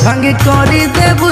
ভাঙি করি দেবু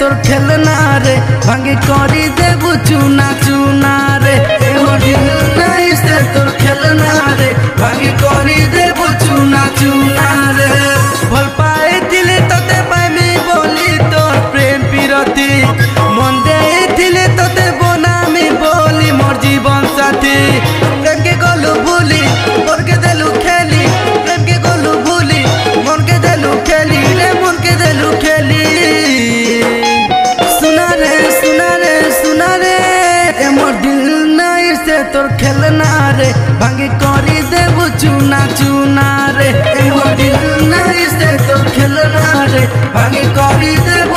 তোর খেলনা রে ভাঙে করি দেবো চুনা চুনা। তোর খেলনা রে ভাঙি করি দেব চুনা চুনা রে। তোর খেলনা রে ভাঙি করি দেব